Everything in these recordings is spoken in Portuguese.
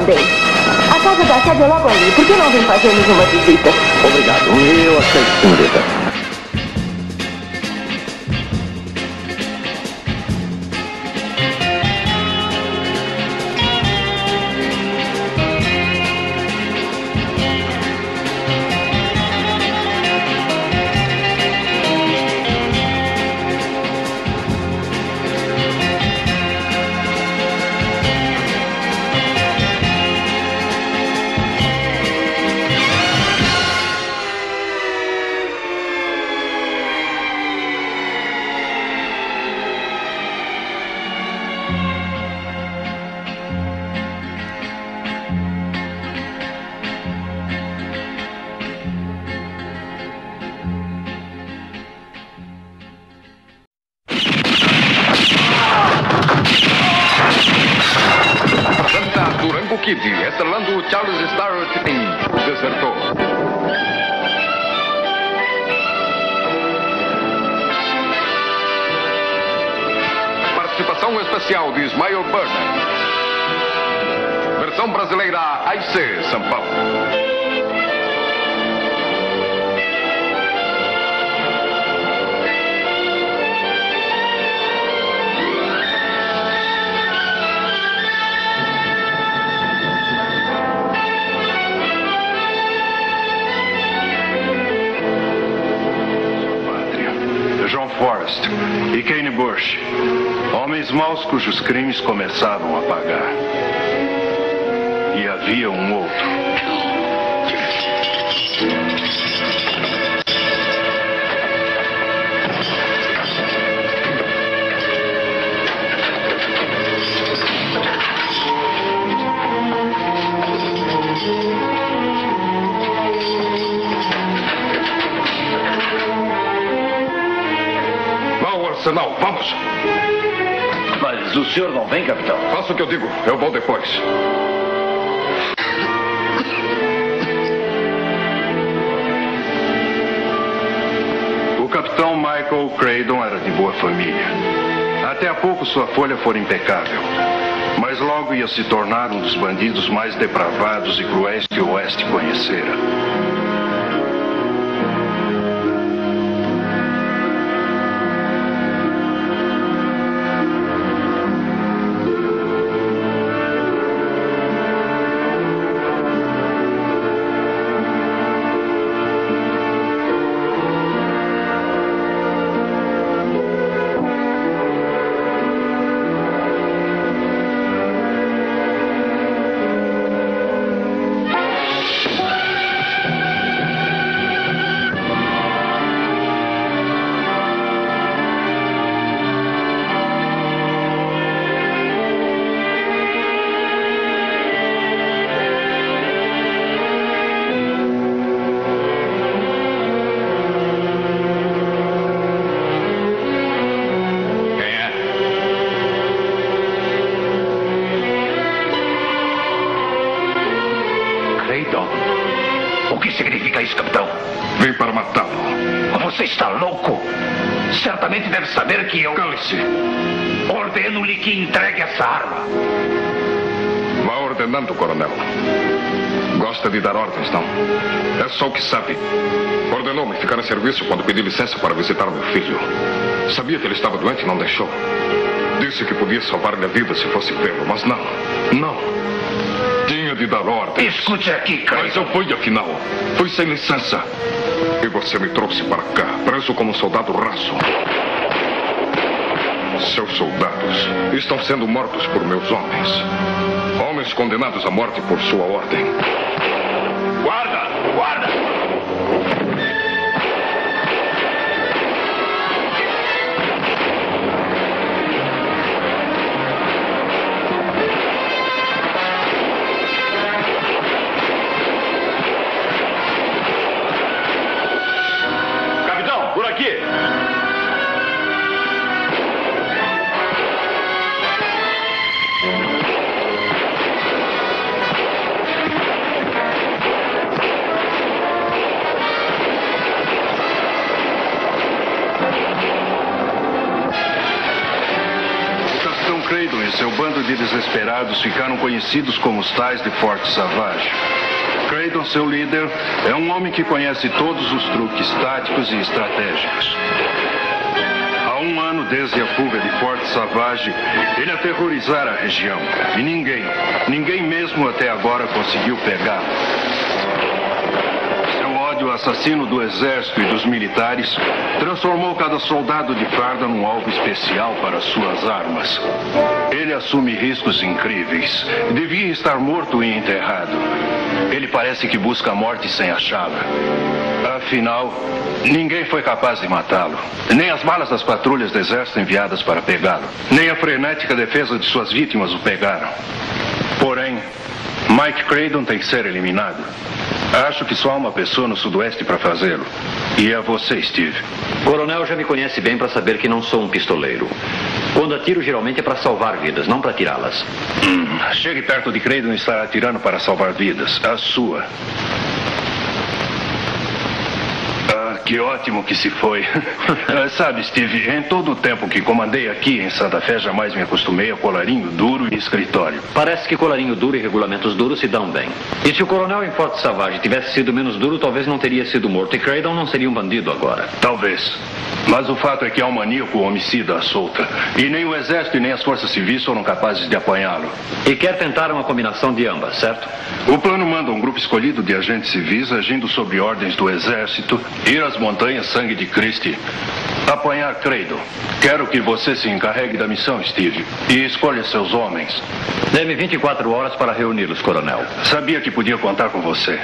também. A casa da Sade é logo ali. Por que não vem fazer-nos uma visita? Obrigado. Eu aceito, senhorita. especial de Ismael Burner. Versão brasileira AIC São Paulo. Cujos crimes começavam a pagar. E havia um outro. Vamos! Mas o senhor não vem, capitão? Faça o que eu digo. Eu vou depois. O capitão Michael Craydon era de boa família. Até há pouco sua folha fora impecável. Mas logo ia se tornar um dos bandidos mais depravados e cruéis que o Oeste conhecera. Ordenando, coronel. Gosta de dar ordens, não? É só o que sabe. Ordenou-me ficar a serviço quando pedi licença para visitar meu filho. Sabia que ele estava doente e não deixou. Disse que podia salvar-lhe a vida se fosse vê-lo, mas não. Não. Tinha de dar ordens. Escute aqui, Craig. Mas eu fui, afinal. Fui sem licença. E você me trouxe para cá, preso como um soldado raso. Seus soldados estão sendo mortos por meus homens. Homens condenados à morte por sua ordem. Guarda! Guarda! Desesperados ficaram conhecidos como os tais de Forte Savage. Craydon, seu líder, é um homem que conhece todos os truques táticos e estratégicos. Há um ano desde a fuga de Forte Savage, ele aterrorizara a região. E ninguém, ninguém mesmo até agora conseguiu pegá-lo. Ódio assassino do exército e dos militares transformou cada soldado de farda num alvo especial para suas armas. Ele assume riscos incríveis. Devia estar morto e enterrado. Ele parece que busca a morte sem achá-la. Afinal, ninguém foi capaz de matá-lo. Nem as balas das patrulhas do exército enviadas para pegá-lo. Nem a frenética defesa de suas vítimas o pegaram. Porém, Mike Craydon tem que ser eliminado. Acho que só há uma pessoa no sudoeste para fazê-lo. E é você, Steve. Coronel já me conhece bem para saber que não sou um pistoleiro. Quando atiro, geralmente é para salvar vidas, não para tirá-las. Hum, chegue perto de Craydon e estará atirando para salvar vidas. A sua. Ah, que ótimo que se foi. Ah, Sabe, Steve, em todo o tempo que comandei aqui em Santa Fé, jamais me acostumei a colarinho duro e escritório. Parece que colarinho duro e regulamentos duros se dão bem. E se o coronel em Forte Savage tivesse sido menos duro, talvez não teria sido morto. E Craydon não seria um bandido agora. Talvez. Mas o fato é que há um maníaco homicida à solta. E nem o exército e nem as forças civis foram capazes de apanhá-lo. E quer tentar uma combinação de ambas, certo? O plano manda um grupo escolhido de agentes civis agindo sob ordens do exército ir às montanhas Sangue de Christie. Apanhar Craydon. Quero que você se encarregue da missão, Steve. E escolha seus homens. Dê-me 24 horas para reuni-los, coronel. Sabia que podia contar com você.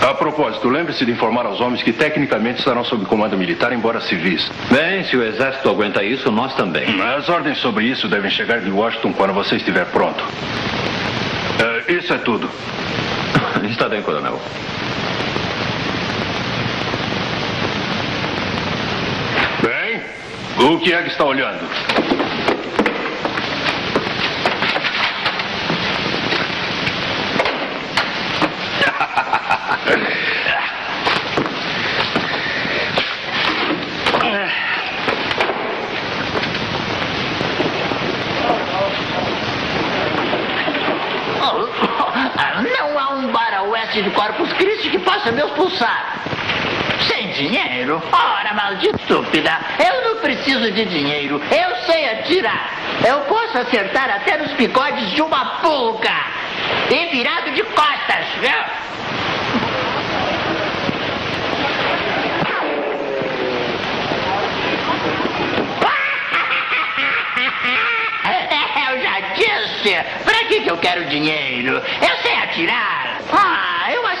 A propósito, lembre-se de informar aos homens que tecnicamente estarão sob comando militar, embora civis. Bem, se o exército aguenta isso, nós também. As ordens sobre isso devem chegar de Washington quando você estiver pronto. É, isso é tudo. Está bem, coronel. Bem, o que é que está olhando? Não há um bar de Corpus Christi que possa me expulsar. Sem dinheiro? Ora, maldita estúpida, preciso de dinheiro. Eu sei atirar. Eu posso acertar até nos picotes de uma pulga. E virado de costas, viu? Eu já disse! Pra que, que eu quero dinheiro? Eu sei atirar! Ah,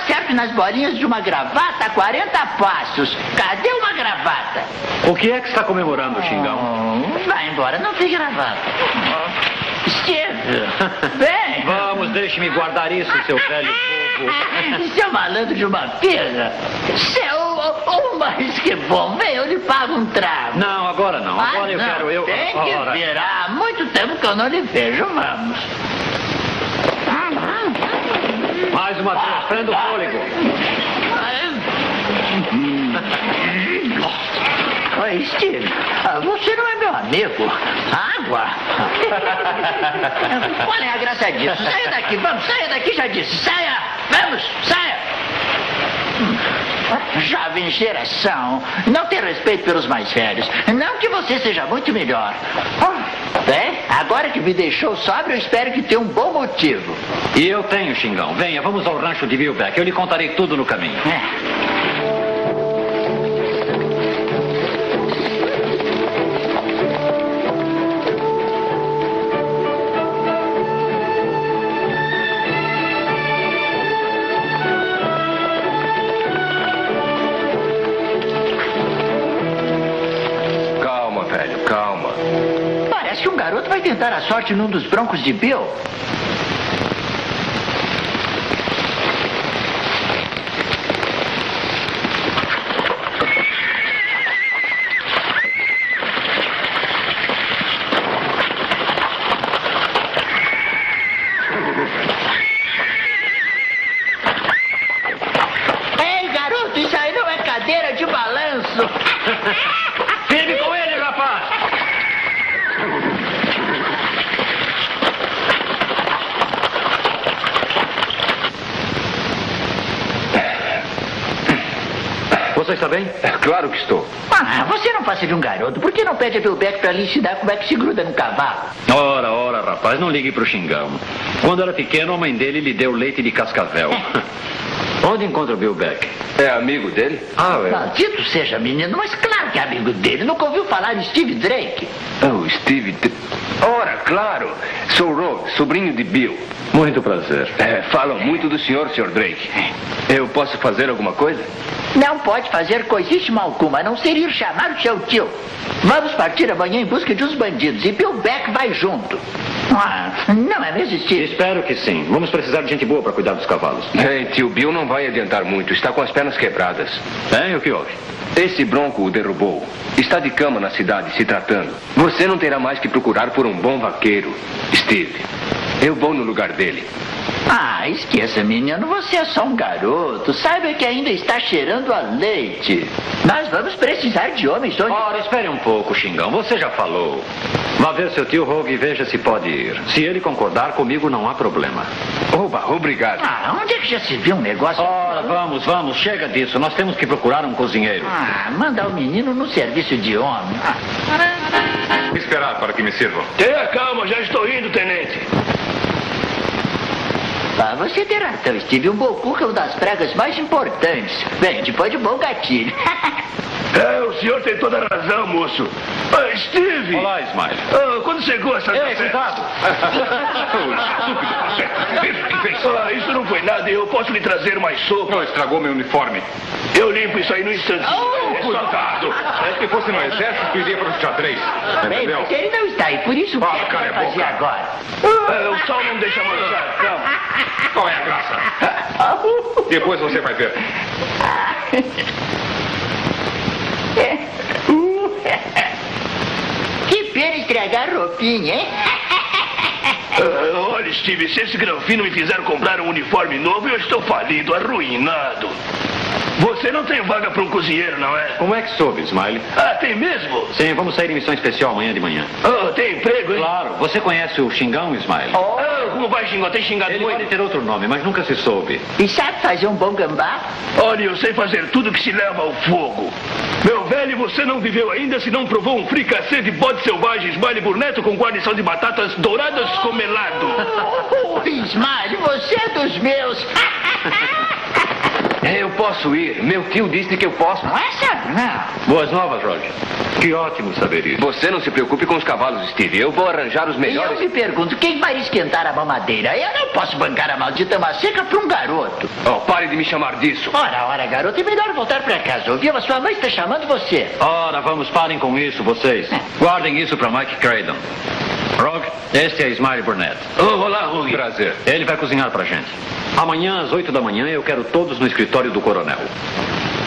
acerto nas bolinhas de uma gravata a 40 passos. Cadê uma gravata? O que é que está comemorando, Xingão? Oh, vai embora, não tem gravata. Steve! Bem! Vamos, deixe-me guardar isso, seu velho bobo. Seu malandro de uma pira! Seu. Oh, mas que bom! Vem, eu lhe pago um trago. Não, agora não. Ah, Agora eu não, quero. Eu... Tem que Ora. vir. Há muito tempo que eu não lhe vejo, vamos. Mais uma vez, prenda o fôlego. Oi. Oi, Steve, ah, você não é meu amigo. Água? Qual é a graça disso? Saia daqui, vamos, saia daqui, já disse. Saia, vamos, saia. Jovem geração, não tem respeito pelos mais velhos. Não que você seja muito melhor. É, agora que me deixou sóbrio, eu espero que tenha um bom motivo. E eu tenho, Xingão. Venha, vamos ao rancho de Vilbeck. Eu lhe contarei tudo no caminho. É. vai tentar a sorte num dos broncos de Bill. Ei, garoto, isso aí não é cadeira de balanço. Firme com ele, rapaz! Você está bem? É claro que estou. Ah, você não passa de um garoto. Por que não pede a Bilbeck pra lhe ensinar como é que se gruda no cavalo? Ora, ora, rapaz, não ligue pro Xingão. Quando era pequeno, a mãe dele lhe deu leite de cascavel. Onde encontra o Bill Beck? É amigo dele? Ah, é. Maldito seja, menino, mas claro que é amigo dele. Nunca ouviu falar em Steve Drake? Oh, Steve. D- Ora, claro. Sou Rogue, sobrinho de Bill. Muito prazer. É, falam muito do senhor, Sr. Drake. Eu posso fazer alguma coisa? Não pode fazer coisíssima alguma, a não ser ir chamar o seu tio. Vamos partir amanhã em busca de uns bandidos e Bill Beck vai junto. Ah, não é mesmo, Steve? Espero que sim. Vamos precisar de gente boa para cuidar dos cavalos. Bem, tio Bill não vai adiantar muito. Está com as pernas quebradas. Bem, o que houve? Esse bronco o derrubou. Está de cama na cidade, se tratando. Você não terá mais que procurar por um bom vaqueiro, Steve. Eu vou no lugar dele. Ah, esqueça, menino, você é só um garoto. Saiba que ainda está cheirando a leite. Nós vamos precisar de homens onde... Ora, espere um pouco, Xingão. Você já falou. Vá ver seu tio Rogue e veja se pode ir. Se ele concordar, comigo não há problema. Oba, obrigado. Ah, onde é que já se viu um negócio... Ora, vamos, vamos. Chega disso. Nós temos que procurar um cozinheiro. Ah, manda o menino no serviço de homem. Ah, Esperar para que me sirvam. Tenha calma, já estou indo, tenente. Ah, você tem razão, Steve. Um bocuca é uma das pregas mais importantes. Bem, depois de um bom gatilho. É, o senhor tem toda a razão, moço. Ah, Steve! Olá, Smile. Ah, quando chegou a Santa Ei, cuidado! Estúpido você. Veja o que fez. Ah, isso não foi nada. Eu posso lhe trazer mais sopa. Não estragou meu uniforme. Eu limpo isso aí no instante. Oh, cuidado! Se fosse no exército, iria para os xadrez. Bem, Entendeu? mas ele não está aí, por isso o Ah, que é a boca. agora? Ah, o sol não deixa manchar. Calma. Qual é a graça? Depois você vai ver. Que pena estragar a roupinha, hein? Ah, olha, Steve, se esse granfino me fizer comprar um uniforme novo, eu estou falido, arruinado. Você não tem vaga para um cozinheiro, não é? Como é que soube, Smile? Ah, tem mesmo? Sim, vamos sair em missão especial amanhã de manhã. Ah, tem emprego, hein? Claro. Você conhece o Xingão, Smile? Ah, como vai xingar? Tem xingado Ele pode muito? ter outro nome, mas nunca se soube. E sabe fazer um bom gambá? Olha, eu sei fazer tudo que se leva ao fogo. Meu velho, você não viveu ainda se não provou um fricassê de bode selvagem Smiley Burneto com guarnição de batatas douradas com melado. Oh, Smile, você é dos meus. Eu posso ir. Meu tio disse que eu posso. Não é não. Boas novas, Roger. Que ótimo saber isso. Você não se preocupe com os cavalos, Steve. Eu vou arranjar os E eu melhores. me pergunto, quem vai esquentar a mamadeira? Eu não posso bancar a maldita maceca para um garoto. Oh, pare de me chamar disso. Ora, ora, garoto, é melhor voltar para casa, ouviu? A sua mãe está chamando você. Ora, vamos, parem com isso, vocês. Guardem isso para Mike Craydon. Rogue, este é Smiley Burnett. Oh, olá, Rui. Prazer. Ele vai cozinhar pra gente. Amanhã, às 8 da manhã, eu quero todos no escritório do coronel.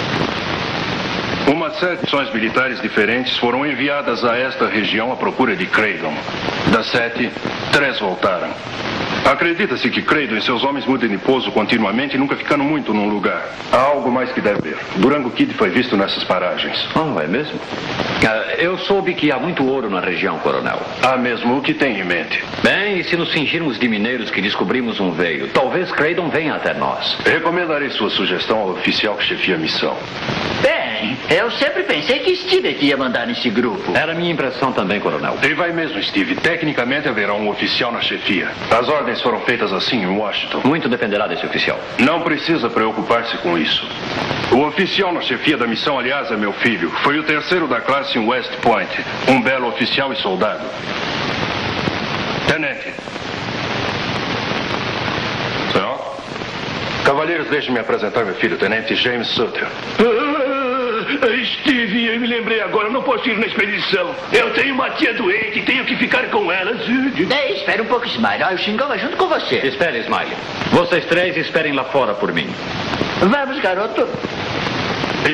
Uma série de missões militares diferentes foram enviadas a esta região à procura de Craydon. Das sete, três voltaram. Acredita-se que Credo e seus homens mudem de pouso continuamente, nunca ficando muito num lugar. Há algo mais que deve ver. Durango Kid foi visto nessas paragens. Oh, é mesmo? Ah, eu soube que há muito ouro na região, coronel. Há mesmo. O que tem em mente? Bem, e se nos fingirmos de mineiros que descobrimos um veio, talvez Craydon venha até nós. Recomendarei sua sugestão ao oficial que chefia a missão. Bem, eu sempre pensei que Steve que ia mandar nesse grupo. Era minha impressão também, coronel. E vai mesmo, Steve. Tecnicamente haverá um oficial na chefia. As ordens foram feitas assim em Washington. Muito dependerá desse oficial. Não precisa preocupar-se com isso. O oficial na chefia da missão, aliás, é meu filho. Foi o terceiro da classe em West Point. Um belo oficial e soldado. Tenente. Senhor? Cavalheiros, deixe-me apresentar meu filho, Tenente James Sutter. Ah, Steve, eu me lembrei agora, não posso ir na expedição. Eu tenho uma tia doente, tenho que ficar com ela. Ei, espera um pouco, Smile. Ah, o Xingão vai junto com você. Espere, Smiley. Vocês três esperem lá fora por mim. Vamos, garoto.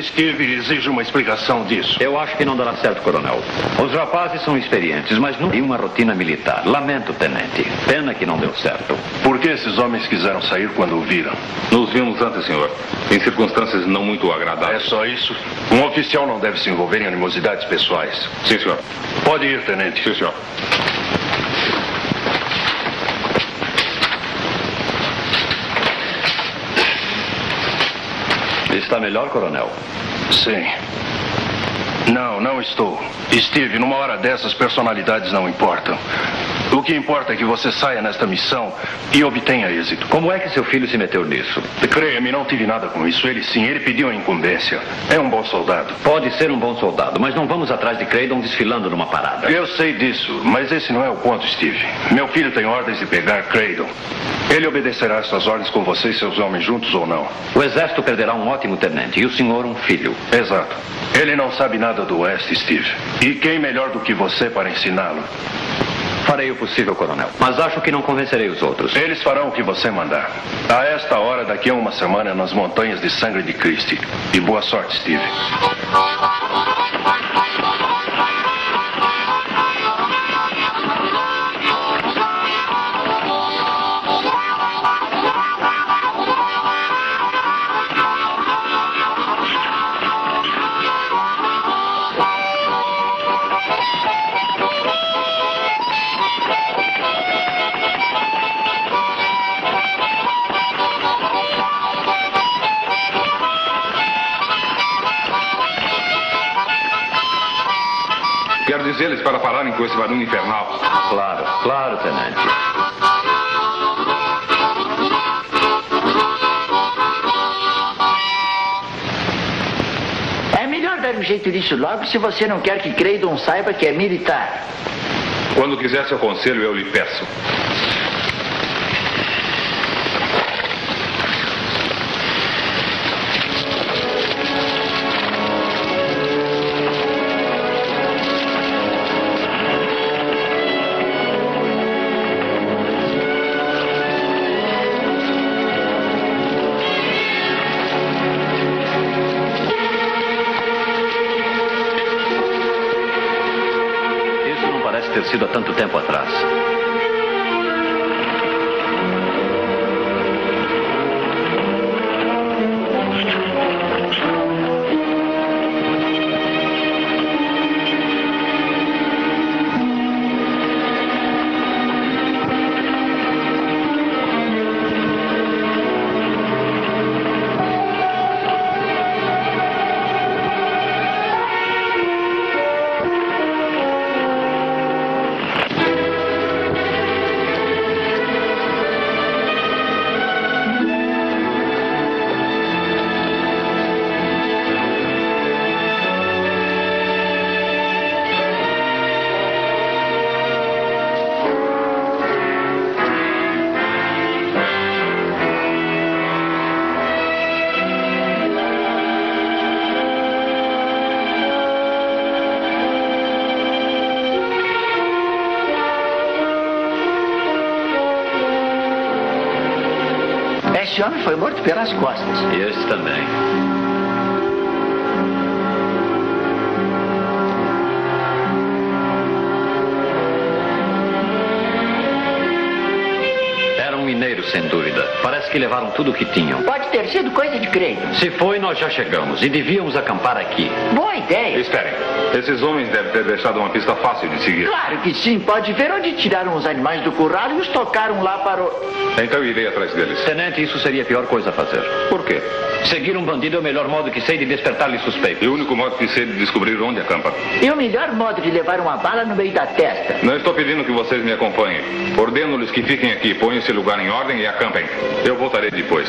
Steve exige uma explicação disso. Eu acho que não dará certo, coronel. Os rapazes são experientes, mas não tem uma rotina militar. Lamento, tenente. Pena que não deu certo. Por que esses homens quiseram sair quando o viram? Nos vimos antes, senhor. Em circunstâncias não muito É agradáveis. só isso? Um oficial não deve se envolver em animosidades pessoais. Sim, senhor. Pode ir, Tenente. Sim, senhor. Está melhor, coronel? Sim. Não, não estou. Steve, numa hora dessas, personalidades não importam. O que importa é que você saia nesta missão e obtenha êxito. Como é que seu filho se meteu nisso? Creia-me, não tive nada com isso. Ele sim, ele pediu a incumbência. É um bom soldado. Pode ser um bom soldado, mas não vamos atrás de Craydon desfilando numa parada. Eu sei disso, mas esse não é o ponto, Steve. Meu filho tem ordens de pegar Cradle. Ele obedecerá essas ordens com você e seus homens juntos ou não. O exército perderá um ótimo tenente e o senhor um filho. Exato. Ele não sabe nada do Oeste, Steve. E quem melhor do que você para ensiná-lo? Farei o possível, coronel. Mas acho que não convencerei os outros. Eles farão o que você mandar. A esta hora, daqui a uma semana, nas montanhas de sangue de Christie. E boa sorte, Steve. Quero dizer-lhes para pararem com esse barulho infernal. Claro, claro, tenente. É melhor dar um jeito nisso logo se você não quer que Craydon saiba que é militar. Quando quiser seu conselho, eu lhe peço. Sido há tanto tempo Esse homem foi morto pelas costas. E esse também. Sem dúvida. Parece que levaram tudo o que tinham. Pode ter sido coisa de Credo. Se foi, nós já chegamos. E devíamos acampar aqui. Boa ideia. Esperem. Esses homens devem ter deixado uma pista fácil de seguir. Claro que sim. Pode ver onde tiraram os animais do curral e os tocaram lá para o... Então irei atrás deles. Tenente, isso seria a pior coisa a fazer. Por quê? Seguir um bandido é o melhor modo que sei de despertar-lhe suspeito. E o único modo que sei de descobrir onde acampa. E o melhor modo de levar uma bala no meio da testa. Não estou pedindo que vocês me acompanhem. Ordeno-lhes que fiquem aqui, ponham esse lugar em ordem e acampem. Eu voltarei depois.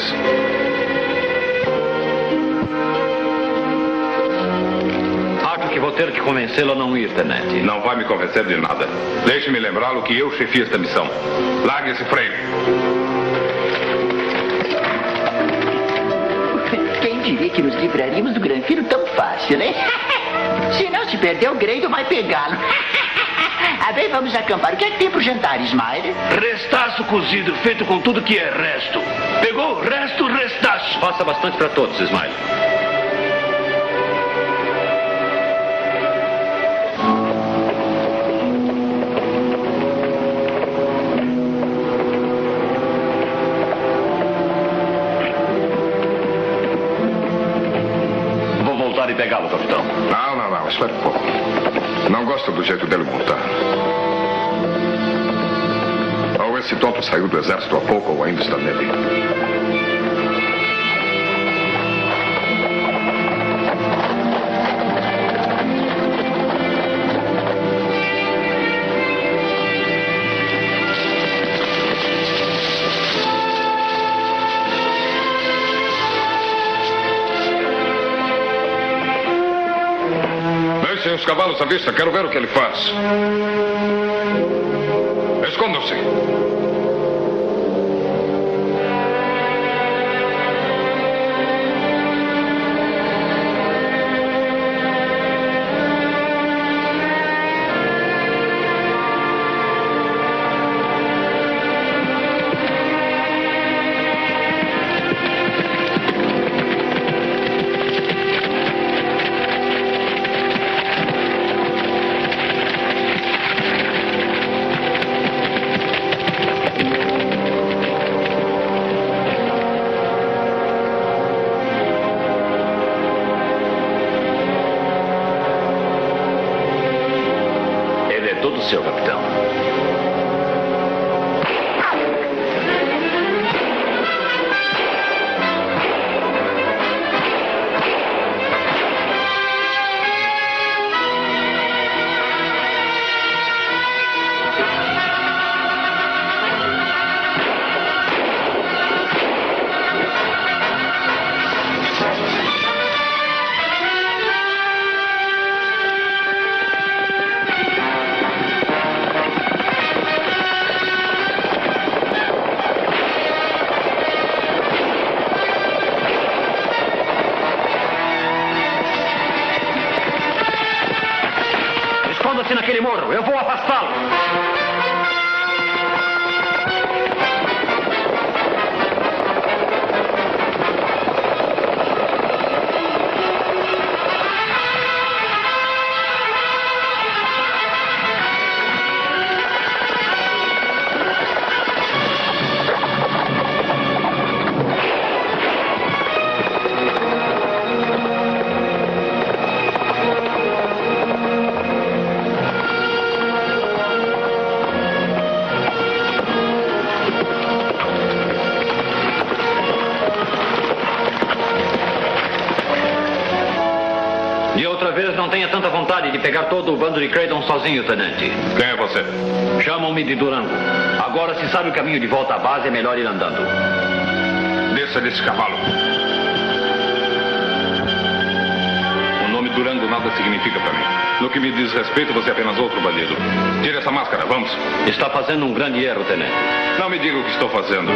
Acho que vou ter que convencê-lo a não ir, Tenente. Não vai me convencer de nada. Deixe-me lembrá-lo que eu chefio esta missão. Largue esse freio. Diria que nos livraríamos do granfino tão fácil, né? Se não se perder, o Greido vai pegá-lo. Ah, bem, vamos acampar. O que é que tem pro jantar, Smile? Restaço cozido, feito com tudo que é resto. Pegou? Resto, restaço. Faça bastante para todos, Smile. Pegá-lo, capitão. Não, não, não. Espera um pouco. Não gosto do jeito dele montar. Ou esse tonto saiu do exército há pouco ou ainda está nele. Os cavalos à vista, quero ver o que ele faz. Escondam-se. Ele De outra vez, não tenha tanta vontade de pegar todo o bando de Craydon sozinho, tenente. Quem é você? Chamam-me de Durango. Agora, se sabe o caminho de volta à base, é melhor ir andando. Desça desse cavalo. O nome Durango nada significa para mim. No que me diz respeito, você é apenas outro bandido. Tire essa máscara, vamos. Está fazendo um grande erro, tenente. Não me diga o que estou fazendo.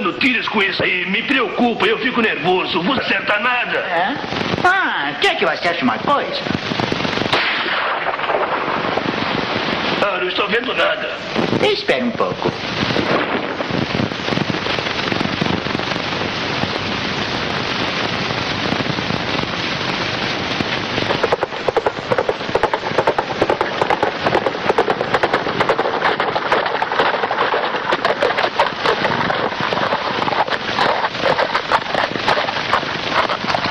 Dando tiros com isso aí. Me preocupa, eu fico nervoso. Você acerta nada. É? Ah, quer que eu acerte uma coisa? Ah, não estou vendo nada. Espere um pouco.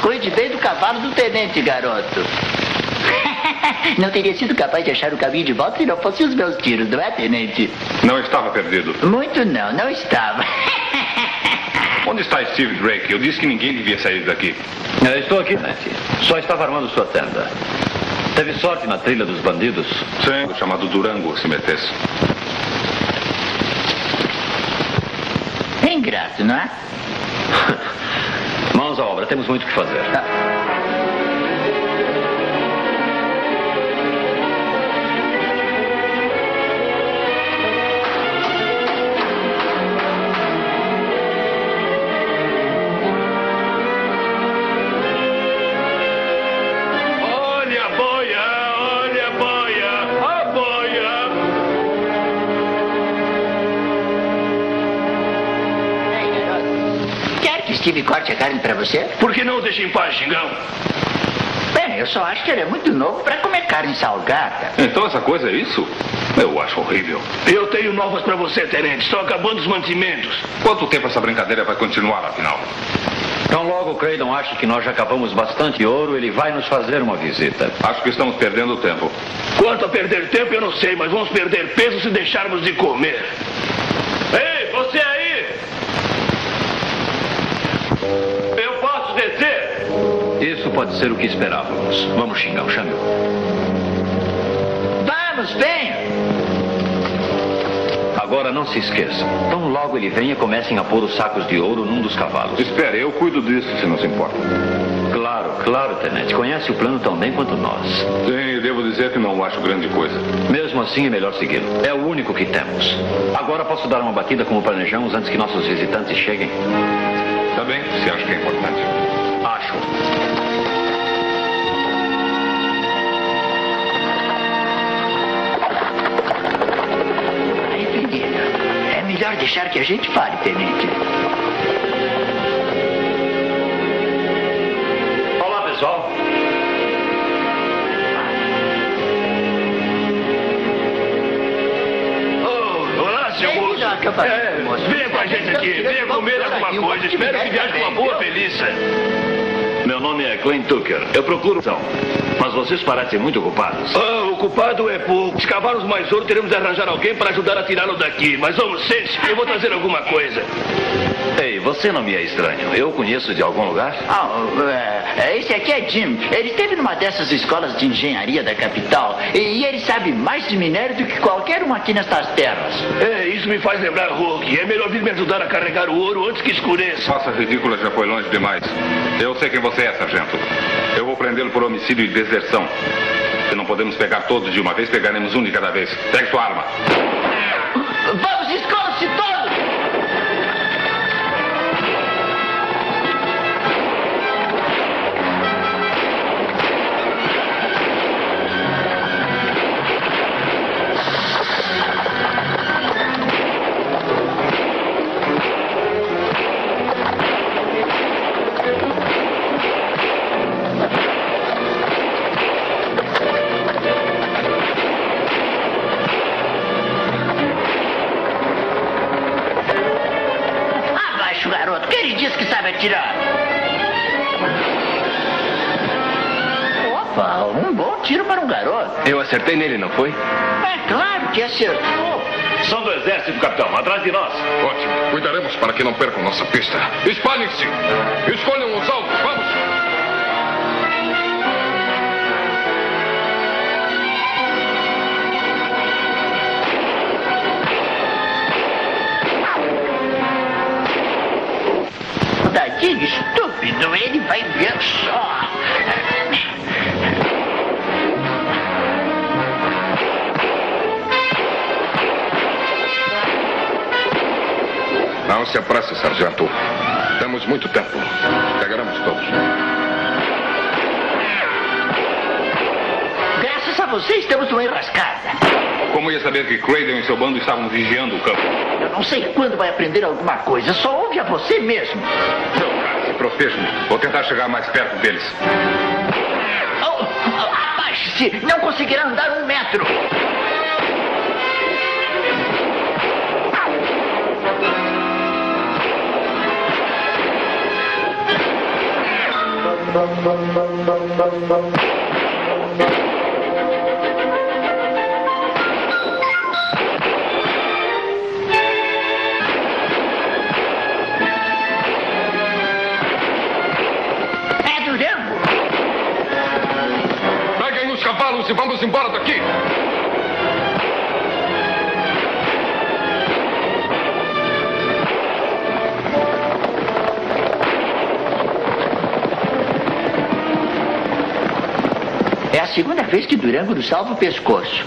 Cuide bem do cavalo do tenente, garoto. Não teria sido capaz de achar o caminho de volta se não fossem os meus tiros, não é, tenente? Não estava perdido. Muito não, não estava. Onde está Steve Drake? Eu disse que ninguém devia sair daqui. Eu estou aqui, Nancy. Só estava armando sua tenda. Teve sorte na trilha dos bandidos? Sim. O chamado Durango se metesse. É ingrato, não é? Mãos à obra, temos muito o que fazer. Olha Steve corte a carne pra você? Por que não deixa em paz, Xingão? Bem, eu só acho que ele é muito novo pra comer carne salgada. Então essa coisa é isso? Eu acho horrível. Eu tenho novas pra você, tenente. Estão acabando os mantimentos. Quanto tempo essa brincadeira vai continuar, afinal? Então logo o Craydon acha que nós já acabamos bastante ouro, ele vai nos fazer uma visita. Acho que estamos perdendo tempo. Quanto a perder tempo, eu não sei, mas vamos perder peso se deixarmos de comer. Pode ser o que esperávamos. Vamos, Xingão, chame-o. Vamos, venha! Agora não se esqueça. Tão logo ele venha, comecem a pôr os sacos de ouro num dos cavalos. Espere, eu cuido disso, se não se importa. Claro, claro, Tenente. Conhece o plano tão bem quanto nós. Sim, devo dizer que não acho grande coisa. Mesmo assim, é melhor segui-lo. É o único que temos. Agora posso dar uma batida como planejamos antes que nossos visitantes cheguem? Tá bem, se acha que é importante. Acho. Deixar que a gente fale, tenente. Olá, pessoal. Oh, olá, seu Bem moço. É, moço. venha com a gente aqui, venha comer alguma coisa. Espero que viaje com uma boa feliz. Meu nome é Glenn Tucker. Eu procuro. Mas vocês parecem muito ocupados. Ah, o culpado é pouco. Se cavarmos mais ouro, teremos de arranjar alguém para ajudar a tirá-lo daqui. Mas vamos, sente, eu vou trazer alguma coisa. Ei, você não me é estranho. Eu conheço de algum lugar? Ah, é, esse aqui é Jim. Ele esteve numa dessas escolas de engenharia da capital e, e ele sabe mais de minério do que qualquer um aqui nestas terras. É, isso me faz lembrar Hulk. É melhor vir me ajudar a carregar o ouro antes que escureça. Faça ridícula já foi longe demais. Eu sei quem você é, sargento. Eu vou prendê-lo por homicídio e deserção. Se não podemos pegar todos de uma vez, pegaremos um de cada vez. Pegue sua arma. Vamos, escola-se todos! Eu acertei nele, não foi? É claro que acertou. São do exército, capitão. Atrás de nós. Ótimo. Cuidaremos para que não percam nossa pista. Espalhem-se. Escolham os alvos. Vamos. Tadinho se apresse, sargento. Temos muito tempo. Pegaremos todos. Graças a você, estamos numa enrascada. Como ia saber que Craydon e seu bando estavam vigiando o campo? Eu não sei quando vai aprender alguma coisa. Só ouve a você mesmo. Não, cara, se proteja-me. Vou tentar chegar mais perto deles. Oh, oh, Abaixe-se! Não conseguirá andar um metro. Peguem os cavalos e vamos embora daqui. Segunda vez que Durango nos salva o pescoço.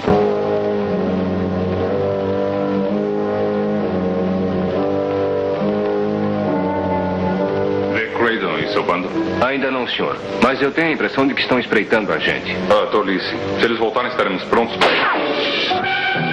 Vê Craydon e seu bando? Ainda não, senhor. Mas eu tenho a impressão de que estão espreitando a gente. Ah, tolice. Se eles voltarem, estaremos prontos para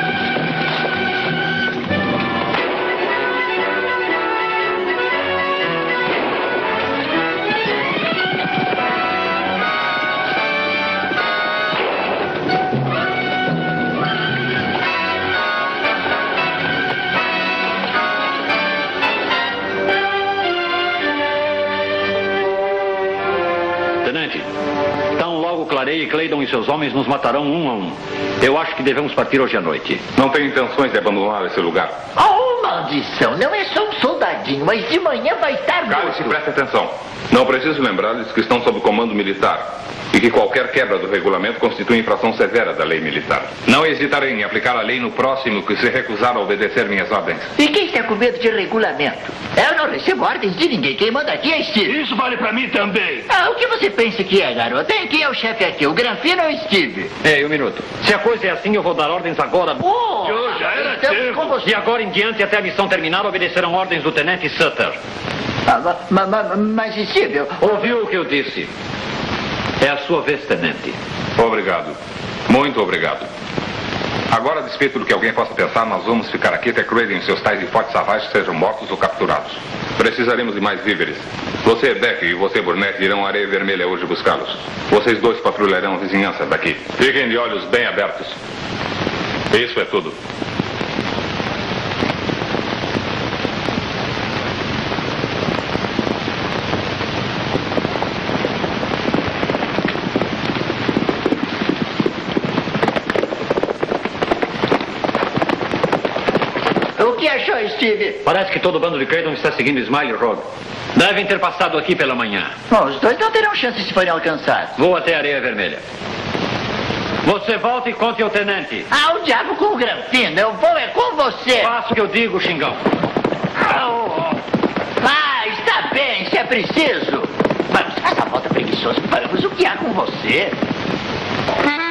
Claydon e seus homens nos matarão um a um. Eu acho que devemos partir hoje à noite. Não tenho intenções de abandonar esse lugar. Oh, maldição! Não é só um soldadinho, mas de manhã vai estar Cale-se preste atenção. Não preciso lembrar-lhes que estão sob comando militar e que qualquer quebra do regulamento constitui infração severa da lei militar. Não hesitarei em aplicar a lei no próximo que se recusar a obedecer minhas ordens. E quem está com medo de regulamento? Eu não recebo ordens de ninguém. Quem manda aqui é Steve. Isso vale pra mim também. Ah, o que você pensa que é, garota? Hein? Quem é o chefe aqui? O Granfino ou o Steve? Ei, um minuto. Se a coisa é assim, eu vou dar ordens agora. Oh, Eu já era estamos tempo. com você. De agora em diante, até a missão terminar, obedecerão ordens do Tenente Sutter. Ah, ma- ma- ma- mas, Steve, eu... Ouviu o que eu disse? É a sua vez, Tenente. Obrigado. Muito obrigado. Agora, a despeito do que alguém possa pensar, nós vamos ficar aqui até Craydon e seus tais de fortes savagens sejam mortos ou capturados. Precisaremos de mais víveres. Você, Beck, e você, Burnett, irão à Areia Vermelha hoje buscá-los. Vocês dois patrulharão a vizinhança daqui. Fiquem de olhos bem abertos. Isso é tudo. O que achou, Steve? Parece que todo o bando de Craydon está seguindo Smiley Road. Devem ter passado aqui pela manhã. Bom, os dois não terão chance se forem alcançados. Vou até a Areia Vermelha. Você volta e conte ao Tenente. Ah, o diabo com o Granfino. Eu vou é com você. Faça o que eu digo, Xingão. Ah, está bem, se é preciso. Mas essa volta preguiçosa, vamos, o que há com você? Oh,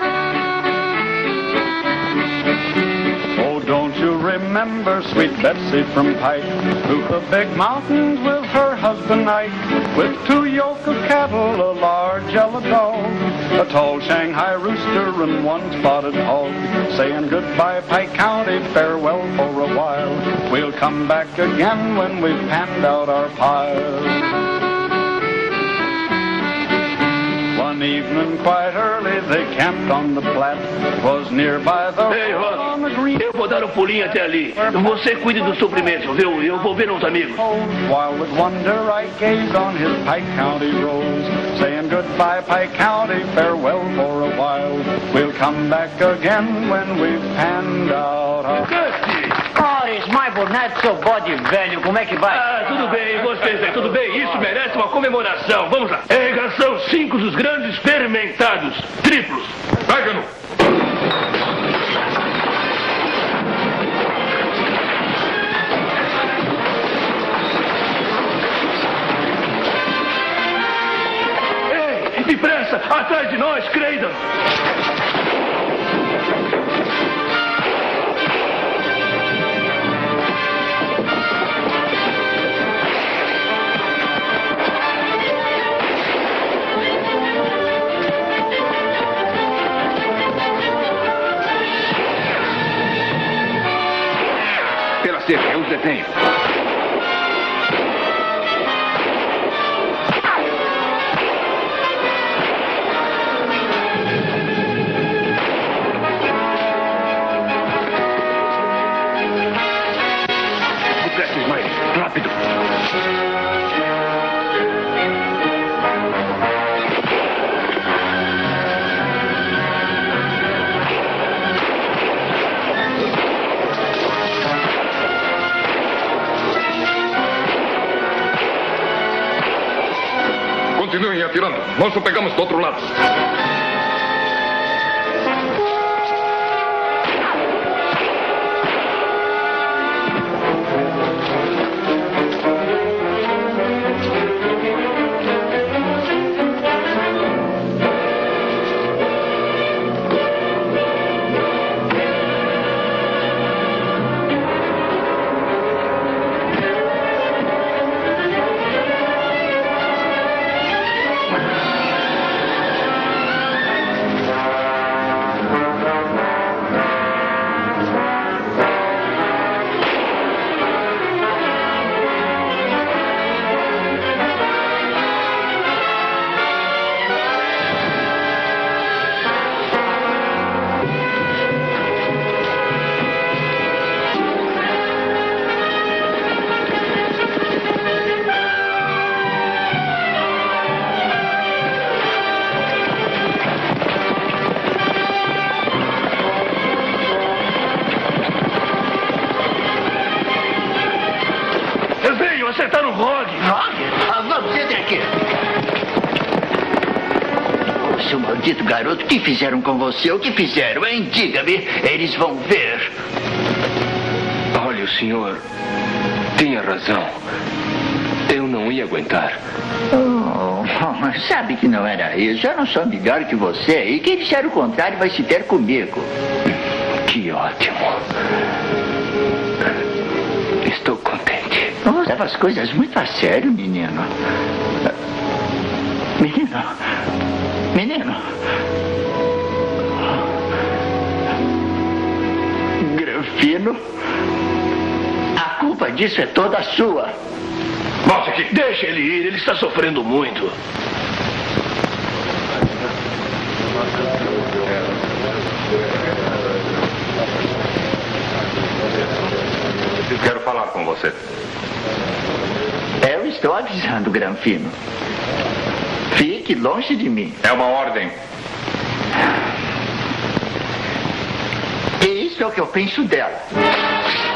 remember sweet Betsy from Pike, who the big mountains with her husband Ike, with two yoke of cattle, a large yellow dog, a tall Shanghai rooster, and one spotted hog, saying goodbye Pike County, farewell for a while. We'll come back again when we've panned out our pile. One evening quite early they camped on the Platte, was nearby the Ei, on the green. eu vou dar um pulinho até ali. Você cuide do suprimento, viu? Eu vou ver uns amigos. While with wonder I gazed on his Pike County roads, saying goodbye, Pike County, farewell for a while. We'll come back again when we've panned out our. Cante! Ora, Smiley Burnett, seu bode velho, como é que vai? Ah, tudo bem, vocês aí, tudo bem? Isso merece uma comemoração. Vamos lá. É, são cinco dos grandes fermentados, triplos. Pega-no! Ei, depressa, atrás de nós, Creidan. Steve. Atirando. Nós só pegamos fizeram com você? O que fizeram, hein? Diga-me. Eles vão ver. Olha, o senhor tinha razão. Eu não ia aguentar. Oh, sabe que não era isso. Eu não sou melhor que você. E quem disser o contrário vai se ter comigo. Que ótimo. Estou contente. Oh, leva as coisas muito a sério, menino. Menino. Menino. A culpa disso é toda sua. Volte aqui. Deixa ele ir, ele está sofrendo muito. Quero falar com você. Eu estou avisando, Granfino. Fique longe de mim. É uma ordem. E isso é o que eu penso dela.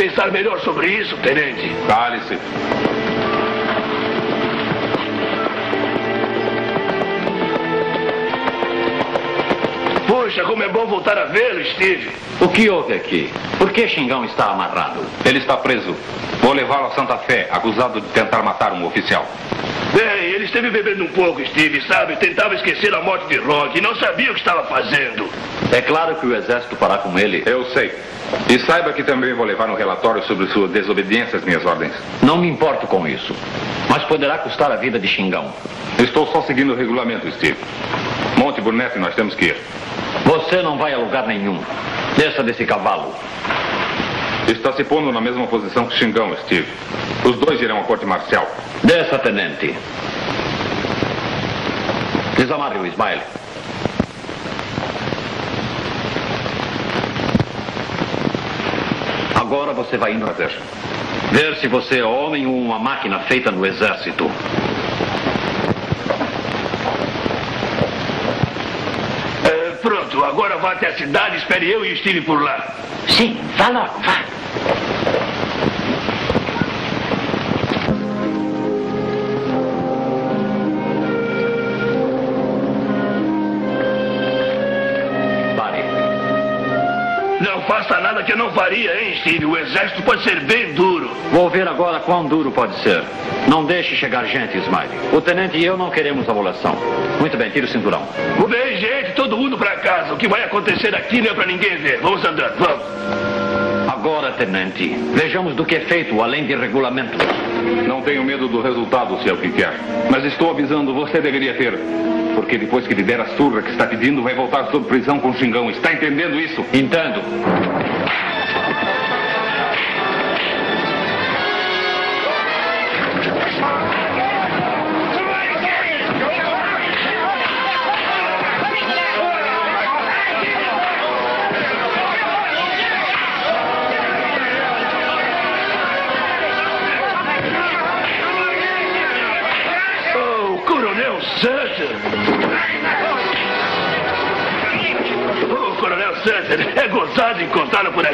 Pensar melhor sobre isso, tenente? Cale-se. Puxa, como é bom voltar a vê-lo, Steve. O que houve aqui? Por que Xingão está amarrado? Ele está preso. Vou levá-lo a Santa Fé, acusado de tentar matar um oficial. Bem, ele esteve bebendo um pouco, Steve, sabe? Tentava esquecer a morte de Rock e não sabia o que estava fazendo. É claro que o exército fará com ele. Eu sei. E saiba que também vou levar um relatório sobre sua desobediência às minhas ordens. Não me importo com isso. Mas poderá custar a vida de Xingão. Estou só seguindo o regulamento, Steve. Monte Burnett, nós temos que ir. Você não vai a lugar nenhum. Desça desse cavalo. Está se pondo na mesma posição que Xingão, Steve. Os dois irão à corte marcial. Desça, tenente. Desamarre o Ismael. Agora você vai indo Prazer. ver se você é homem ou uma máquina feita no exército. É, pronto, agora vá até a cidade, espere eu e Steve por lá. Sim, vá logo, vá. Faça nada que eu não faria, hein, Steve? O exército pode ser bem duro. Vou ver agora quão duro pode ser. Não deixe chegar gente, Smiley. O tenente e eu não queremos abolação. Muito bem, tire o cinturão. Bem, gente, todo mundo pra casa. O que vai acontecer aqui não é pra ninguém ver. Vamos andando, vamos. Agora, tenente, vejamos do que é feito, além de regulamento. Não tenho medo do resultado, se é o que quer. Mas estou avisando, você deveria ter. Porque depois que lhe der a surra que está pedindo, vai voltar sob prisão com xingão. Está entendendo isso? Entendo.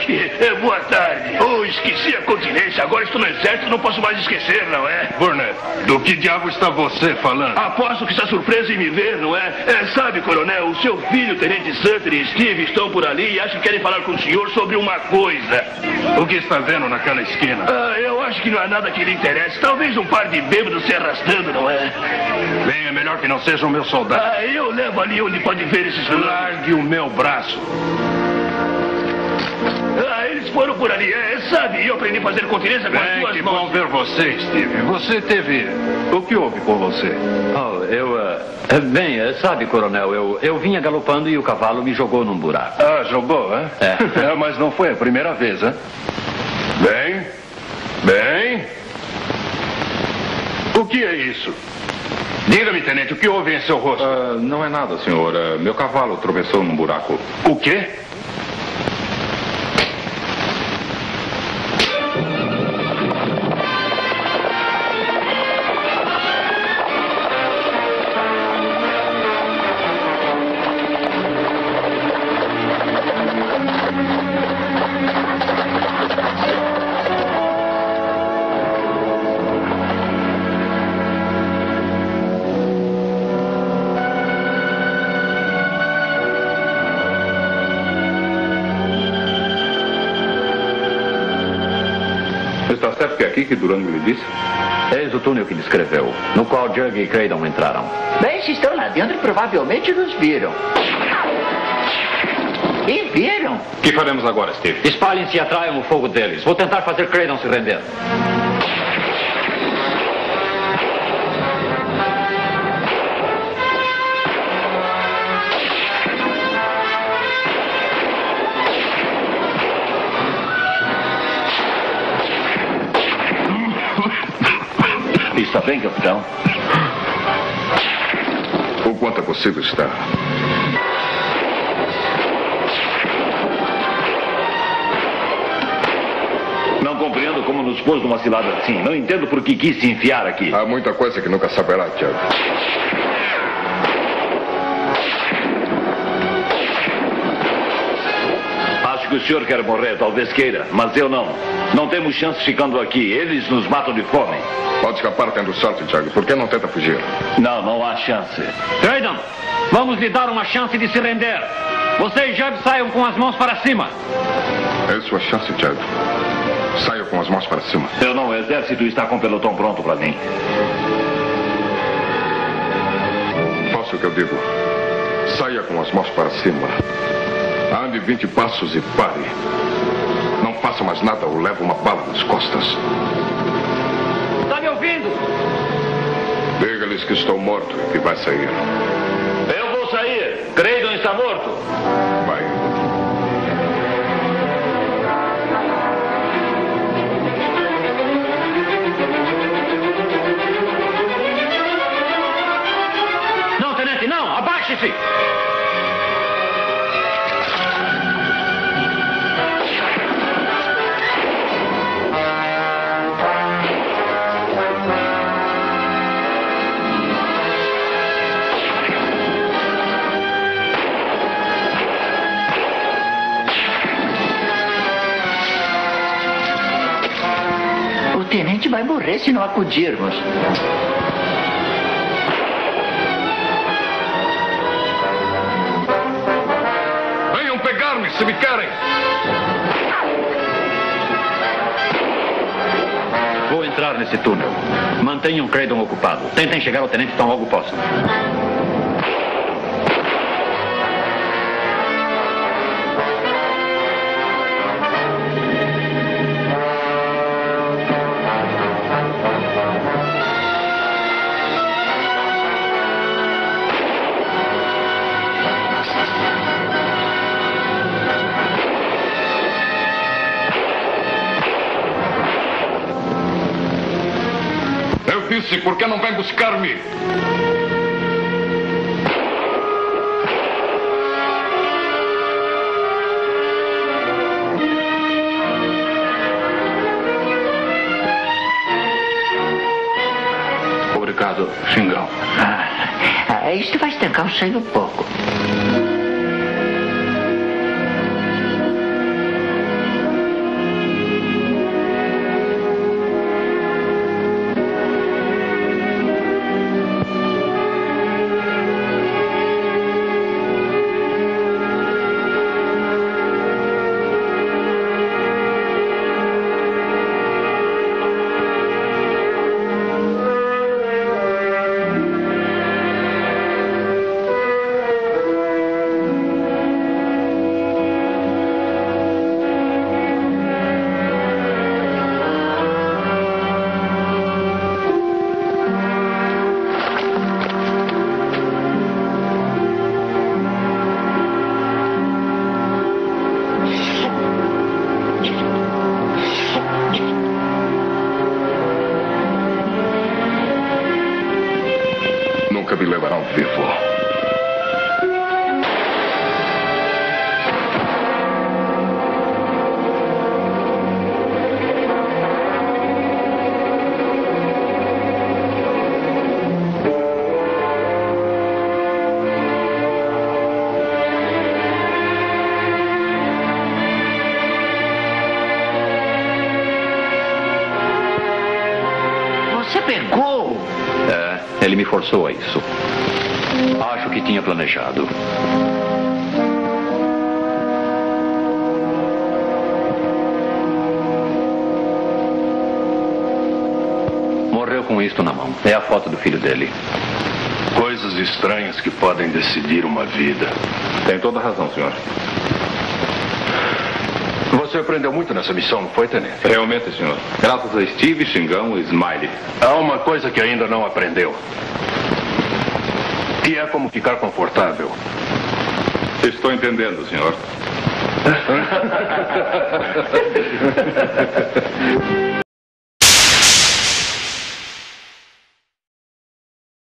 É, boa tarde. Oh, esqueci a continência. Agora estou no exército não posso mais esquecer, não é? Burnett, do que diabo está você falando? Aposto que está surpreso em me ver, não é? é sabe, Coronel, o seu filho, Tenente Sutter e Steve estão por ali e acho que querem falar com o senhor sobre uma coisa. O que está vendo naquela esquina? Ah, eu acho que não há nada que lhe interesse. Talvez um par de bêbados se arrastando, não é? Bem, é melhor que não sejam meus soldados. Ah, eu levo ali onde pode ver esses Largue o meu braço. Ah, eles foram por ali, é, sabe? Eu aprendi a fazer continência com as Bem, duas que mãos. bom ver você, Steve. Você teve... O que houve com você? Oh, eu. eh, bem, eh, sabe, coronel, eu, eu vinha galopando e o cavalo me jogou num buraco. Ah, jogou, hein? É. mas não foi a primeira vez, hein? Bem, bem... O que é isso? Diga-me, tenente, o que houve em seu rosto? Ah, não é nada, senhor. Ah, meu cavalo tropeçou num buraco. O quê? Que é Durango lhe disse? Eis o túnel que descreveu, no qual Jug e Craydon entraram. Bem, se estão lá dentro, provavelmente nos viram. E viram? O que faremos agora, Steve? Espalhem-se e atraiam o fogo deles. Vou tentar fazer Craydon se render. Bem, capitão? O quanto é possível estar? Não compreendo como nos pôs numa cilada assim. Não entendo por que quis se enfiar aqui. Há muita coisa que nunca saberá, Tiago. Acho que o senhor quer morrer, talvez queira, mas eu não. Não temos chance ficando aqui. Eles nos matam de fome. Pode escapar tendo sorte, Tiago. Por que não tenta fugir? Não, não há chance. Craydon, vamos lhe dar uma chance de se render. Você e Jug saiam com as mãos para cima. É sua chance, Tiago. Saia com as mãos para cima. Eu não, o exército está com o pelotão pronto para mim. Faça o que eu digo. Saia com as mãos para cima. Ande 20 passos e pare. Não faça mais nada ou leve uma bala nas costas. Ouvindo? Diga-lhes que estou morto e que vai sair. Eu vou sair. Craydon está morto. Vai. Não, tenente, não! Abaixe-se! gente vai morrer se não acudirmos. Venham pegar-me se me querem. Vou entrar nesse túnel. Mantenham Craydon ocupado. Tentem chegar ao tenente tão logo possam. Disse, por que não vem buscar-me? Obrigado, Xingão. Ah, isto vai estancar o sangue um pouco. Forçou a isso. Acho que tinha planejado. Morreu com isto na mão. É a foto do filho dele. Coisas estranhas que podem decidir uma vida. Tem toda a razão, senhor. Você aprendeu muito nessa missão, não foi, Tenente? Realmente, senhor. Graças a Steve, Xingão e Smiley. Há uma coisa que ainda não aprendeu. Que é como ficar confortável. Estou entendendo, senhor.